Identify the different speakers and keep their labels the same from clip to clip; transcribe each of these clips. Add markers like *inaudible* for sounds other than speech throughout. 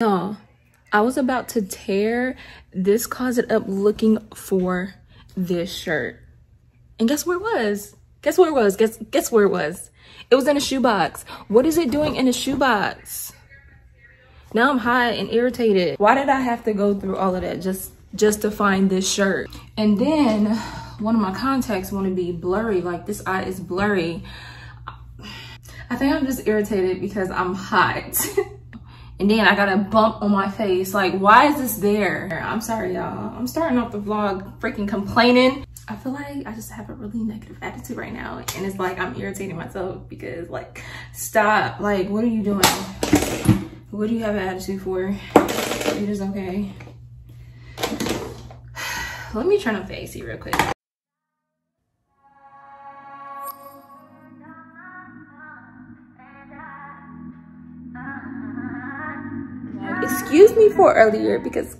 Speaker 1: Y'all, I was about to tear this closet up looking for this shirt. And guess where it was? Guess where it was? Guess guess where it was? It was in a shoebox. What is it doing in a shoebox? Now I'm hot and irritated. Why did I have to go through all of that just just to find this shirt? And then one of my contacts want to be blurry. Like this eye is blurry. I think I'm just irritated because I'm hot. *laughs* and then I got a bump on my face. Like, why is this there? I'm sorry, y'all. I'm starting off the vlog freaking complaining. I feel like I just have a really negative attitude right now. And it's like I'm irritating myself because like, stop. Like, what are you doing? What do you have an attitude for? It is okay. *sighs* Let me turn up the AC real quick. Excuse me for earlier because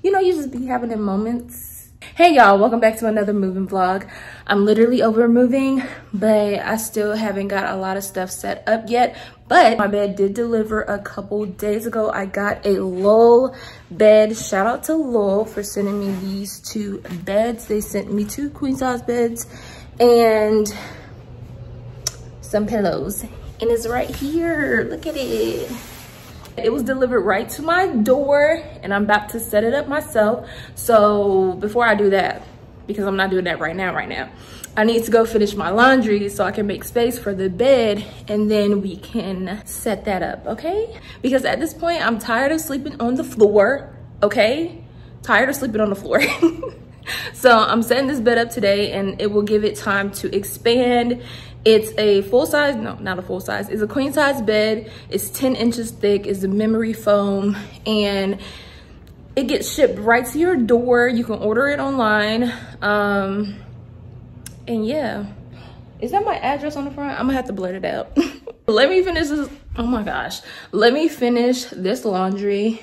Speaker 1: you know you just be having them moments. Hey y'all welcome back to another moving vlog. I'm literally over moving but i still haven't got a lot of stuff set up yet. But my bed did deliver a couple days ago. I got a Lull bed. Shout out to Lull for sending me these two beds. They sent me two queen size beds and some pillows. And it's right here. Look at it it was delivered right to my door and I'm about to set it up myself. So before I do that, because I'm not doing that right now, right now, I need to go finish my laundry so I can make space for the bed and then we can set that up, okay? Because at this point, I'm tired of sleeping on the floor, okay? Tired of sleeping on the floor. *laughs* so I'm setting this bed up today and it will give it time to expand it's a full size, no, not a full size. It's a queen size bed. It's 10 inches thick. It's a memory foam and it gets shipped right to your door. You can order it online. Um, and yeah, is that my address on the front? I'm gonna have to blurt it out. *laughs* Let me finish this. Oh my gosh. Let me finish this laundry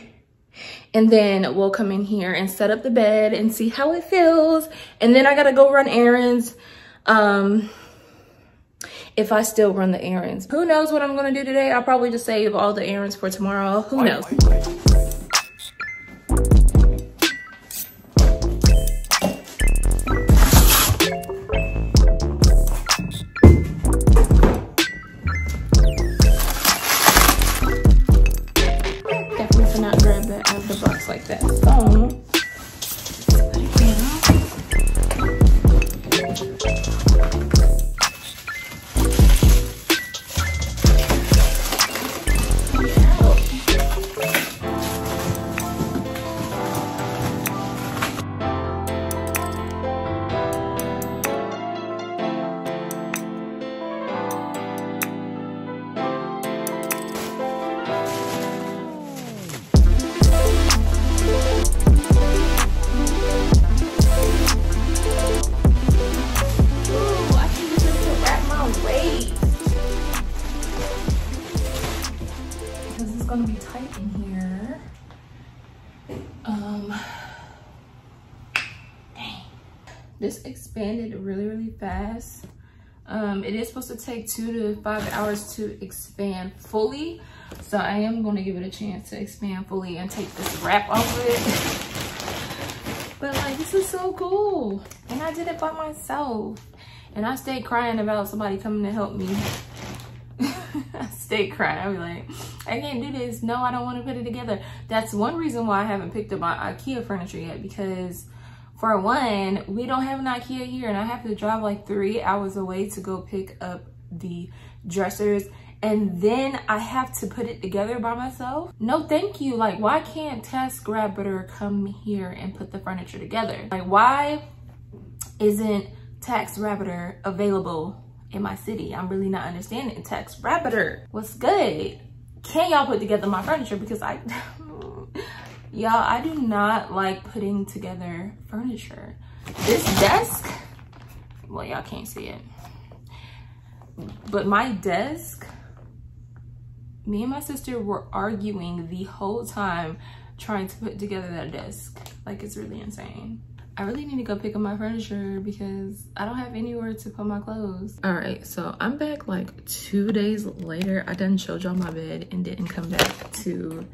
Speaker 1: and then we'll come in here and set up the bed and see how it feels. And then I gotta go run errands. Um, if I still run the errands. Who knows what I'm gonna do today? I'll probably just save all the errands for tomorrow. Who knows? This expanded really, really fast. Um, it is supposed to take two to five hours to expand fully. So I am going to give it a chance to expand fully and take this wrap off of it. *laughs* But like, this is so cool. And I did it by myself. And I stayed crying about somebody coming to help me. *laughs* I stayed crying. I was like, I can't do this. No, I don't want to put it together. That's one reason why I haven't picked up my Ikea furniture yet because for one, we don't have an Ikea here and I have to drive like three hours away to go pick up the dressers and then I have to put it together by myself. No, thank you. Like, why can't TaskRabbiter come here and put the furniture together? Like, why isn't Tax TaskRabbiter available in my city? I'm really not understanding. Tax TaskRabbiter, what's good? Can y'all put together my furniture? Because I, *laughs* Y'all, I do not like putting together furniture. This desk, well, y'all can't see it. But my desk, me and my sister were arguing the whole time trying to put together that desk. Like, it's really insane. I really need to go pick up my furniture because I don't have anywhere to put my clothes. All right, so I'm back like two days later. I done showed y'all my bed and didn't come back to,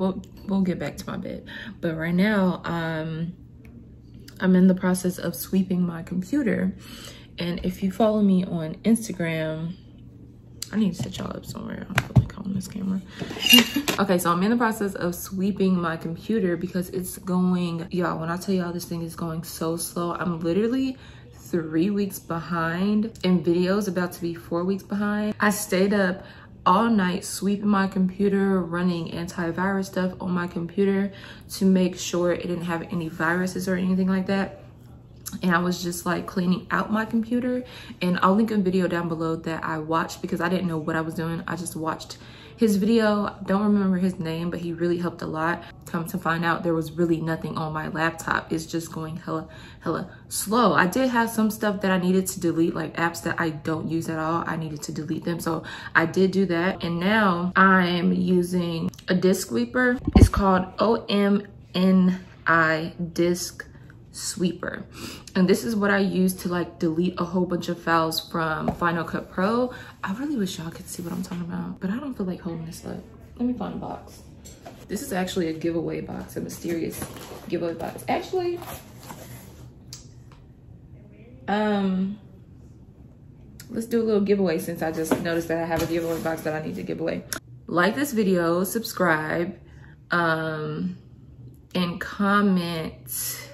Speaker 1: well, we'll get back to my bed. But right now, um, I'm in the process of sweeping my computer. And if you follow me on Instagram, I need to set y'all up somewhere. I feel like on this camera. *laughs* okay, so I'm in the process of sweeping my computer because it's going, y'all, when I tell y'all this thing is going so slow, I'm literally three weeks behind in videos, about to be four weeks behind. I stayed up all night sweeping my computer, running antivirus stuff on my computer to make sure it didn't have any viruses or anything like that and I was just like cleaning out my computer and I'll link a video down below that I watched because I didn't know what I was doing. I just watched his video. I Don't remember his name, but he really helped a lot. Come to find out there was really nothing on my laptop. It's just going hella, hella slow. I did have some stuff that I needed to delete, like apps that I don't use at all. I needed to delete them. So I did do that. And now I'm using a disk sweeper. It's called OMNI Disk sweeper. And this is what i use to like delete a whole bunch of files from final cut pro. I really wish y'all could see what i'm talking about but i don't feel like holding this up. Let me find a box. This is actually a giveaway box a mysterious giveaway box. Actually um let's do a little giveaway since i just noticed that i have a giveaway box that i need to give away. Like this video subscribe um and comment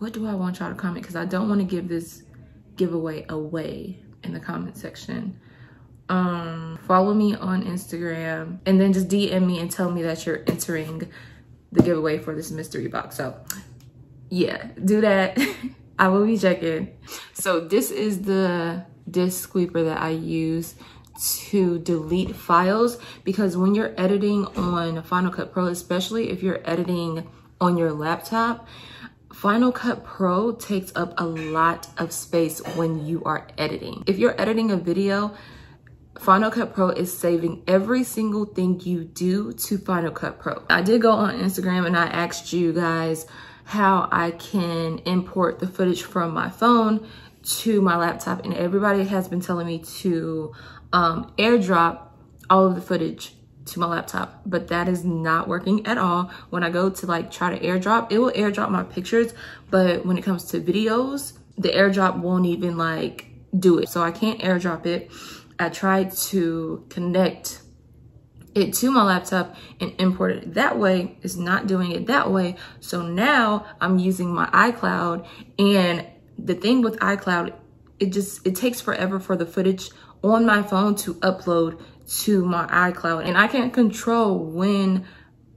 Speaker 1: what do I want y'all to comment? Because I don't want to give this giveaway away in the comment section. Um, follow me on Instagram and then just DM me and tell me that you're entering the giveaway for this mystery box. So yeah, do that. *laughs* I will be checking. So this is the disk sweeper that I use to delete files because when you're editing on Final Cut Pro, especially if you're editing on your laptop, Final Cut Pro takes up a lot of space when you are editing. If you're editing a video, Final Cut Pro is saving every single thing you do to Final Cut Pro. I did go on Instagram and I asked you guys how I can import the footage from my phone to my laptop and everybody has been telling me to um, airdrop all of the footage to my laptop, but that is not working at all. When I go to like try to airdrop, it will airdrop my pictures, but when it comes to videos, the airdrop won't even like do it. So I can't airdrop it. I tried to connect it to my laptop and import it that way. It's not doing it that way. So now I'm using my iCloud and the thing with iCloud, it just, it takes forever for the footage on my phone to upload to my iCloud. And I can't control when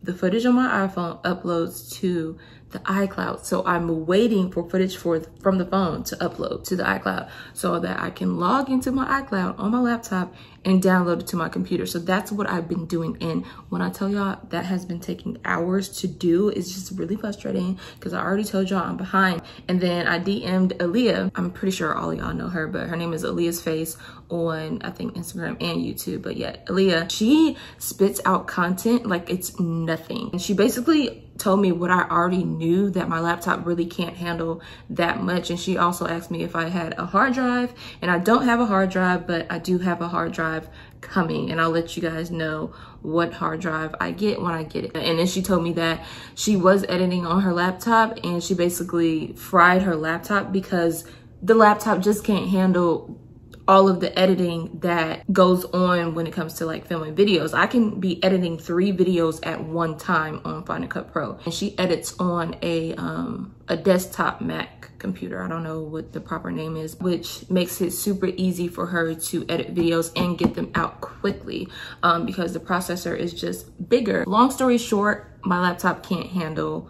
Speaker 1: the footage on my iPhone uploads to the iCloud. So I'm waiting for footage for from the phone to upload to the iCloud so that I can log into my iCloud on my laptop and download it to my computer. So that's what I've been doing. And when I tell y'all that has been taking hours to do, it's just really frustrating because I already told y'all I'm behind. And then I DM'd Allyiah. I'm pretty sure all y'all know her, but her name is Allyiah's Face on, I think, Instagram and YouTube. But yeah, Allyiah, she spits out content like it's nothing. And she basically told me what I already knew that my laptop really can't handle that much. And she also asked me if I had a hard drive and I don't have a hard drive, but I do have a hard drive coming and I'll let you guys know what hard drive I get when I get it. And then she told me that she was editing on her laptop and she basically fried her laptop because the laptop just can't handle all of the editing that goes on when it comes to like filming videos. I can be editing three videos at one time on Final Cut Pro. And she edits on a, um, a desktop Mac computer. I don't know what the proper name is, which makes it super easy for her to edit videos and get them out quickly um, because the processor is just bigger. Long story short, my laptop can't handle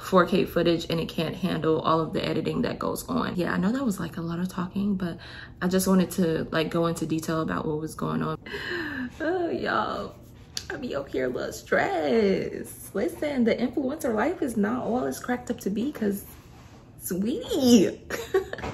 Speaker 1: 4K footage and it can't handle all of the editing that goes on. Yeah, I know that was like a lot of talking, but I just wanted to like go into detail about what was going on. *sighs* Oh, y'all, I be up here a little stressed. Listen, the influencer life is not all it's cracked up to be because sweetie.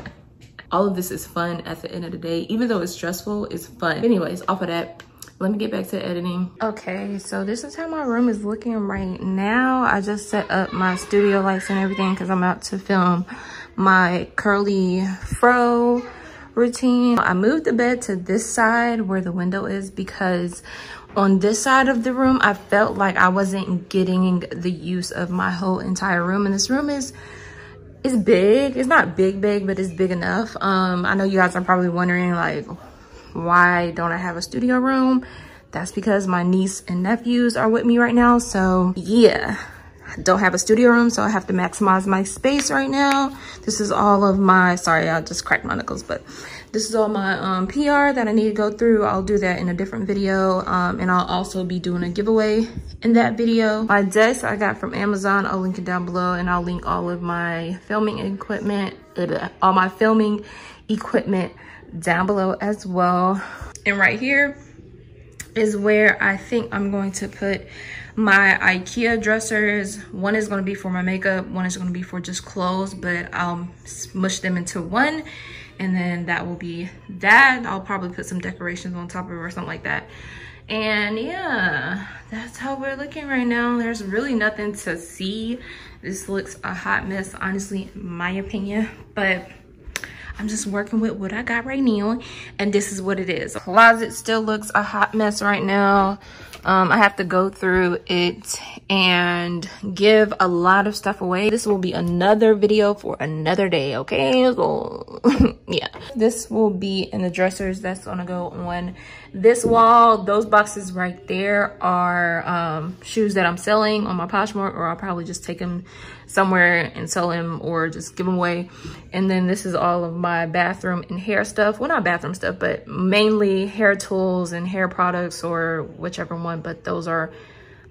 Speaker 1: *laughs* all of this is fun at the end of the day. Even though it's stressful, it's fun. Anyways, off of that, let me get back to editing. Okay, so this is how my room is looking right now. I just set up my studio lights and everything because I'm about to film my curly fro routine. I moved the bed to this side where the window is because on this side of the room, I felt like I wasn't getting the use of my whole entire room. And this room is it's big. It's not big, big, but it's big enough. Um, I know you guys are probably wondering like, why don't I have a studio room? That's because my niece and nephews are with me right now. So yeah, I don't have a studio room, so I have to maximize my space right now. This is all of my, sorry, I just cracked my knuckles, but this is all my um, PR that I need to go through. I'll do that in a different video. Um, and I'll also be doing a giveaway in that video. My desk I got from Amazon. I'll link it down below and I'll link all of my filming equipment, all my filming equipment down below as well. And right here is where I think I'm going to put my Ikea dressers. One is gonna be for my makeup, one is gonna be for just clothes, but I'll smush them into one and then that will be that. I'll probably put some decorations on top of it or something like that. And yeah, that's how we're looking right now. There's really nothing to see. This looks a hot mess, honestly, in my opinion, but I'm just working with what I got right now. And this is what it is. Closet still looks a hot mess right now. Um, I have to go through it and give a lot of stuff away. This will be another video for another day, okay? So, *laughs* yeah. This will be in the dressers that's gonna go on this wall. Those boxes right there are um, shoes that I'm selling on my Poshmark or I'll probably just take them somewhere and sell them or just give them away. And then this is all of my bathroom and hair stuff. Well, not bathroom stuff, but mainly hair tools and hair products or whichever one, but those are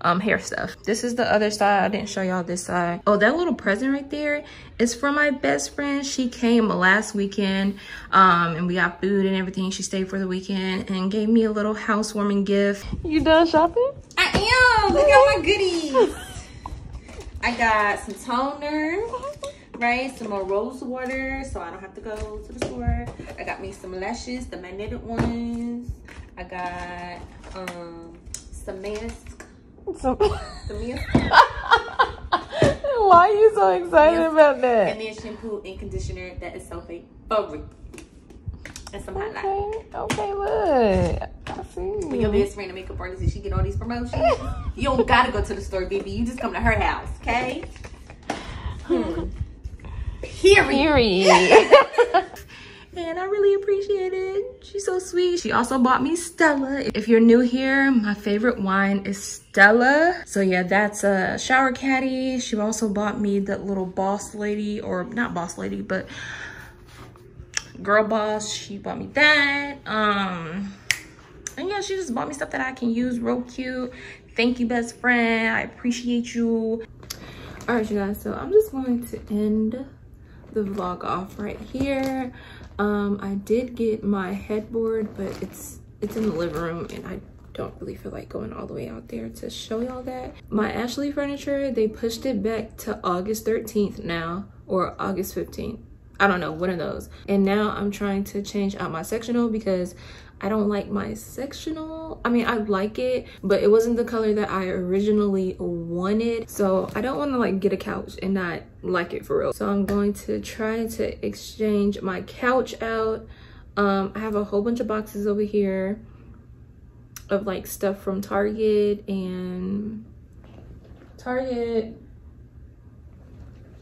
Speaker 1: um, hair stuff. This is the other side. I didn't show y'all this side. Oh, that little present right there is from my best friend. She came last weekend um, and we got food and everything. She stayed for the weekend and gave me a little housewarming gift.
Speaker 2: You done shopping?
Speaker 1: I am. Look at my goodies. I got some toner, right? Some more rose water so I don't have to go to the store. I got me some lashes, the magnetic ones. I got um, some mask. *laughs* Mask.
Speaker 2: Why are you so excited about that?
Speaker 1: And then shampoo and conditioner that is sulfate free. And some highlight.
Speaker 2: Okay, okay, look. I see.
Speaker 1: When your best friend, a makeup artist, and she get all these promotions, you don't gotta go to the store, baby. You just come to her house, okay? Hmm. *laughs* Period.
Speaker 2: Period. *laughs*
Speaker 1: and I really appreciate it. She's so sweet. She also bought me Stella. If you're new here, my favorite wine is Stella. So yeah, that's a shower caddy. She also bought me that little boss lady, or not boss lady, but girl boss. She bought me that. Um, and yeah, she just bought me stuff that I can use real cute. Thank you, best friend. I appreciate you. All right, you guys, so I'm just going to end the vlog off right here. Um, I did get my headboard, but it's it's in the living room and I don't really feel like going all the way out there to show y'all that. My Ashley furniture, they pushed it back to August 13th now or August 15th. I don't know, one of those. And now I'm trying to change out my sectional because I don't like my sectional. I mean, I like it, but it wasn't the color that I originally wanted. So I don't want to like get a couch and not like it for real. So I'm going to try to exchange my couch out. Um, I have a whole bunch of boxes over here of like stuff from Target and Target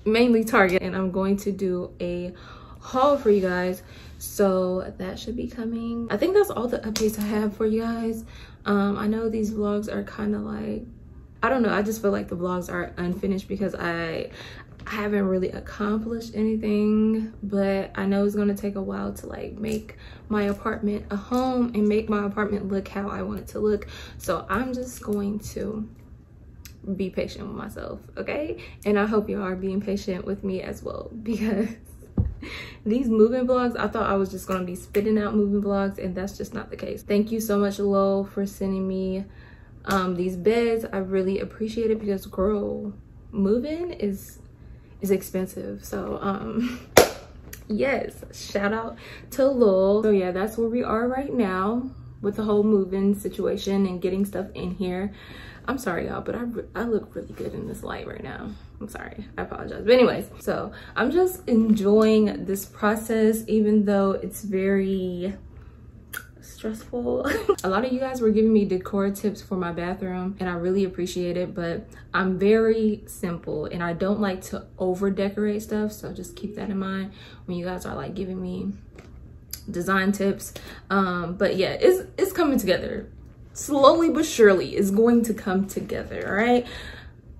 Speaker 1: mainly Target and I'm going to do a haul for you guys. So that should be coming. I think that's all the updates I have for you guys. Um I know these vlogs are kind of like I don't know I just feel like the vlogs are unfinished because I I haven't really accomplished anything but I know it's gonna take a while to like make my apartment a home and make my apartment look how I want it to look. So I'm just going to be patient with myself okay? And i hope you are being patient with me as well *laughs* because these moving vlogs i thought i was just to be spitting out moving vlogs and that's just not the case. Thank you so much Lull for sending me um, these beds. I really appreciate it because girl moving is is expensive. So um *laughs* yes shout out to Lull so yeah that's where we are right now with the whole moving situation and getting stuff in here. I'm sorry y'all, but I, I look really good in this light right now. I'm sorry, I apologize. But anyways, so I'm just enjoying this process, even though it's very stressful. *laughs* a lot of you guys were giving me decor tips for my bathroom and I really appreciate it, but I'm very simple and I don't like to over decorate stuff. So just keep that in mind when you guys are like giving me design tips. Um, but yeah, it's, it's coming together. Slowly but surely is going to come together, all right?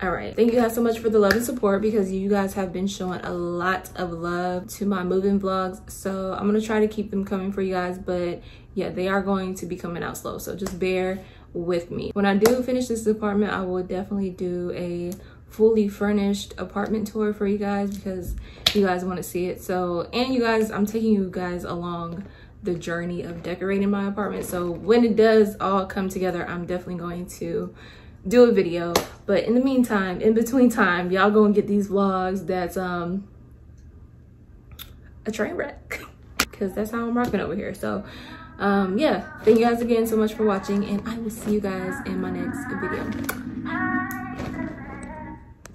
Speaker 1: all right thank you guys so much for the love and support because you guys have been showing a lot of love to my moving vlogs so i'm gonna try to keep them coming for you guys but yeah they are going to be coming out slow so just bear with me when i do finish this apartment i will definitely do a fully furnished apartment tour for you guys because you guys want to see it so and you guys i'm taking you guys along the journey of decorating my apartment so when it does all come together i'm definitely going to do a video. But in the meantime, in between time, y'all go and get these vlogs that's um a train wreck. *laughs* Cause that's how I'm rocking over here. So um yeah, thank you guys again so much for watching and I will see you guys in my next video.